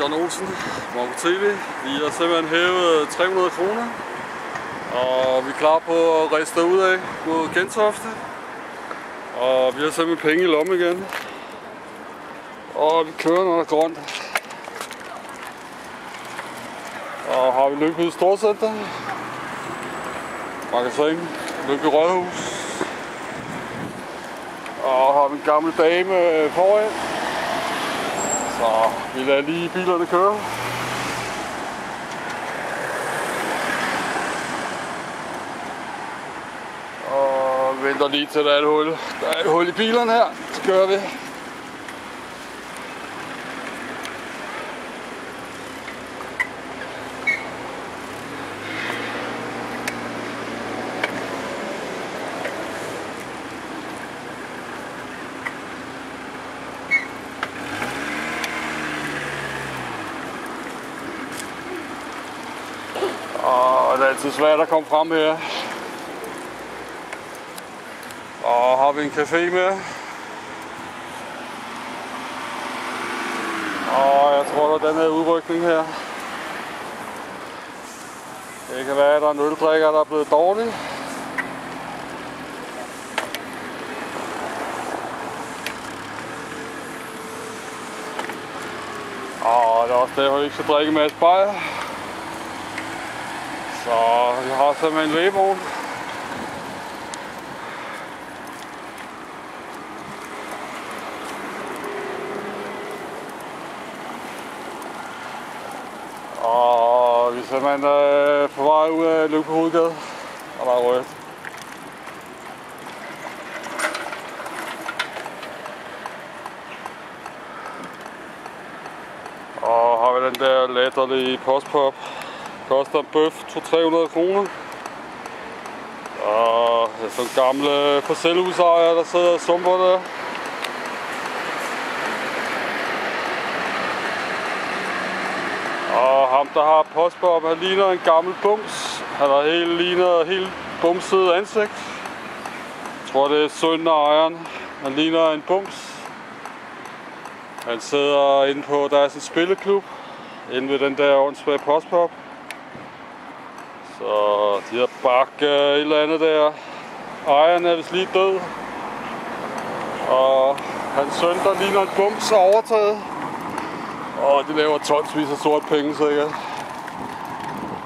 John Olsen, Marco TV. Vi har simpelthen hævet 300 kroner, og vi er klar på at rejse ud af mod Gentofte. Og vi har simpelthen penge i lommen igen. Og vi kører, når der er grønt. Og har vi Lyngby Storcenter, magasin, Lykke Rødhus. Og har vi en gammel dame foran. Så vi lader lige bilerne køre. Og venter lige til der er et hul. Der er et hul i bilerne her. Så kører vi. Altid svært at komme frem her. Og har vi en café med. Og jeg tror, der er den her udrykning her. Det kan være, at der er en øldrikker, der er blevet dårlig. Og det er også derfor, vi ikke skal drikke med et bajer. Så vi har simpelthen en lægevogn. Og vi er simpelthen øh, på vej ud af Lykke Hovedgade, og der er rødt. Og har vi den der latterlige postpop. Koster en bøf 200-300 kroner. Og det er sådan gamle øh, parcelhusejere, der sidder og sumper der. Og ham, der har postbom, han ligner en gammel bums. Han har helt ligner helt bumset ansigt. Jeg tror, det er søn af ejeren. Han ligner en bums. Han sidder inde på, der er sådan en spilleklub. Inde ved den der åndssvage postpop. Så de her bakke øh, et eller andet der. Ejeren er vist lige død. Og hans søn, der ligner en bums, er overtaget. Og de laver tonsvis af sort penge sikkert.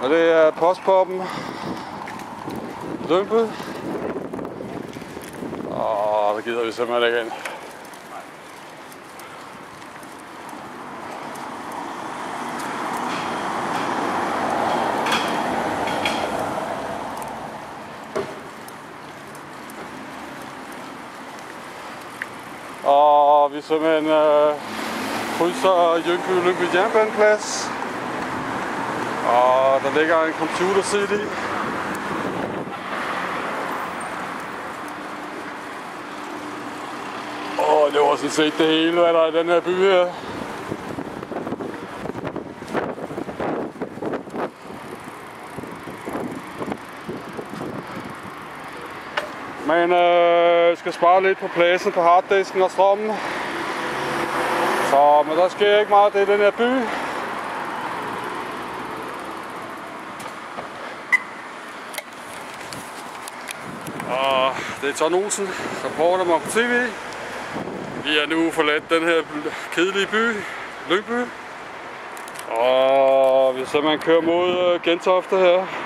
Og det er postpoppen. Lømpe. Og der gider vi simpelthen ikke ind. Og vi simpelthen øh, krydser Jynkby Lyngby Jernbaneplads. Og der ligger en computer city. Og det var sådan set det hele, hvad der er i den her by her. Men øh, skal spare lidt på pladsen på harddisken og strømmen. Så, men der sker ikke meget, det er den her by. Og det er John Olsen, reporter mig på TV. Vi er nu forladt den her kedelige by, Lyngby. Og vi simpelthen kører mod øh, Gentofte her.